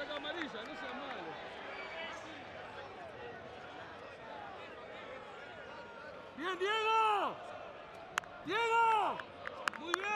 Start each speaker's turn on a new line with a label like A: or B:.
A: sacar amarilla, no seas malo. ¡Bien, Diego! ¡Diego! ¡Muy bien!